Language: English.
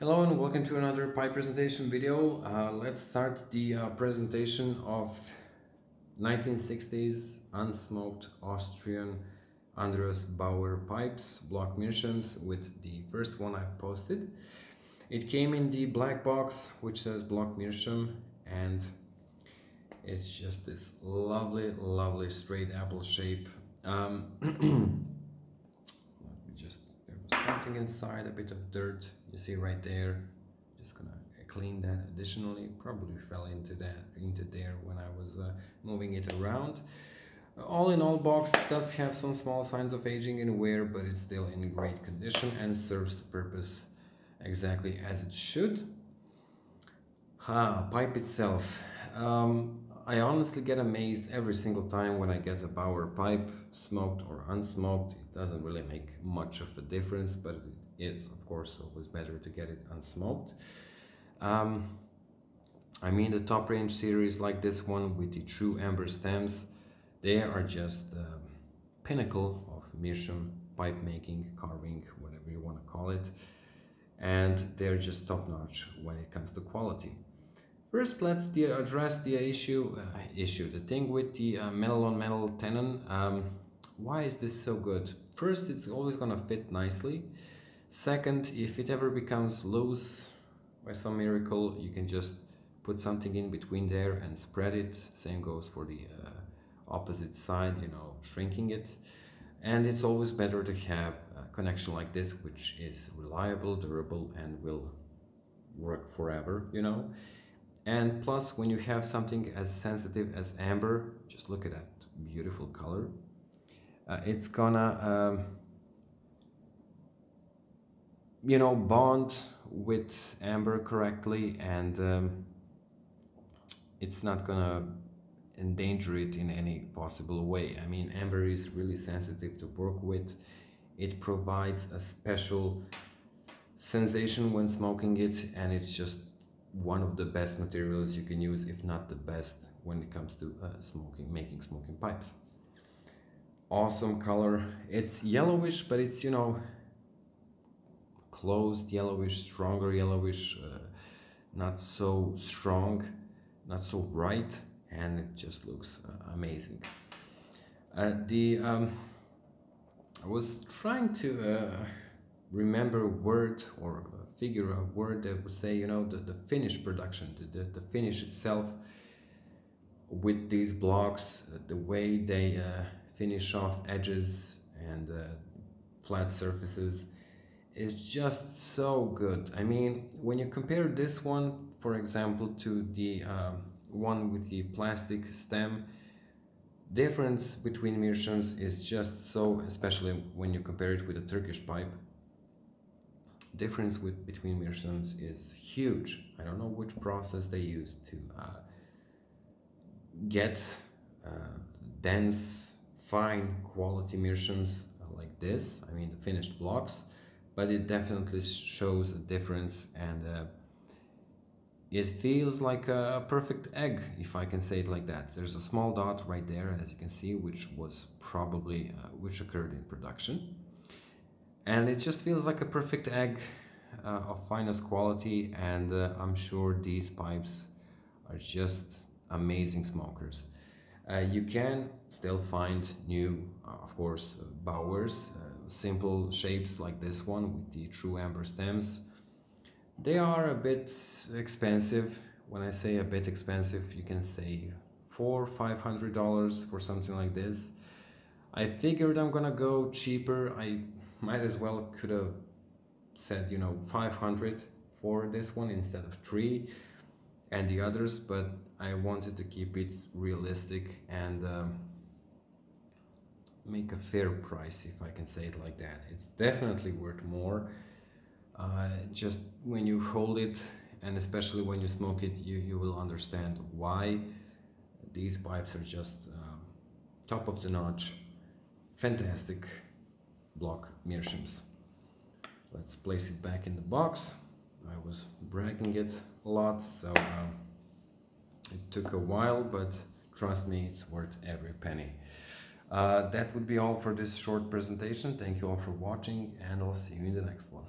Hello and welcome to another pipe presentation video. Uh, let's start the uh, presentation of 1960s unsmoked Austrian Andreas Bauer pipes, block Meerschaums with the first one I posted. It came in the black box which says block Meerschaum and it's just this lovely, lovely straight apple shape. Um, inside, a bit of dirt you see right there. Just gonna clean that. Additionally probably fell into that into there when I was uh, moving it around. All in all box does have some small signs of aging and wear but it's still in great condition and serves the purpose exactly as it should. Ah, pipe itself. Um, I honestly get amazed every single time when I get a Bauer pipe smoked or unsmoked. It doesn't really make much of a difference but it is, of course always better to get it unsmoked. Um, I mean the top range series like this one with the true amber stems they are just the pinnacle of Meerschaum pipe making, carving, whatever you want to call it. And they're just top notch when it comes to quality. First, let's the, address the issue, uh, issue, the thing with the uh, metal on metal tenon. Um, why is this so good? First, it's always gonna fit nicely. Second, if it ever becomes loose by some miracle, you can just put something in between there and spread it. Same goes for the uh, opposite side, you know, shrinking it. And it's always better to have a connection like this, which is reliable, durable, and will work forever, you know. And plus, when you have something as sensitive as amber, just look at that beautiful color. Uh, it's gonna um, you know, bond with amber correctly and um, it's not gonna endanger it in any possible way. I mean, amber is really sensitive to work with. It provides a special sensation when smoking it and it's just one of the best materials you can use, if not the best, when it comes to uh, smoking, making smoking pipes. Awesome color. It's yellowish, but it's, you know, closed yellowish, stronger yellowish, uh, not so strong, not so bright, and it just looks uh, amazing. Uh, the um, I was trying to uh, remember word or figure a word that would say, you know, the, the finished production, the, the, the finish itself with these blocks, uh, the way they uh, finish off edges and flat surfaces is just so good. I mean, when you compare this one, for example, to the um, one with the plastic stem, difference between Meerschaums is just so, especially when you compare it with a Turkish pipe, difference with between Meerschaums is huge. I don't know which process they use to uh, get uh, dense, fine quality Meerschaums like this. I mean the finished blocks but it definitely shows a difference and uh, it feels like a perfect egg if I can say it like that there's a small dot right there as you can see which was probably uh, which occurred in production and it just feels like a perfect egg uh, of finest quality and uh, I'm sure these pipes are just amazing smokers uh, you can still find new uh, of course Bauers simple shapes like this one with the true amber stems. They are a bit expensive. When I say a bit expensive, you can say four, five hundred dollars for something like this. I figured I'm gonna go cheaper. I might as well could have said, you know, 500 for this one instead of three and the others, but I wanted to keep it realistic and um, make a fair price if I can say it like that. It's definitely worth more. Uh, just when you hold it and especially when you smoke it you, you will understand why these pipes are just um, top of the notch fantastic block Meerschaums. Let's place it back in the box. I was bragging it a lot so um, it took a while but trust me it's worth every penny. Uh, that would be all for this short presentation. Thank you all for watching and I'll see you in the next one.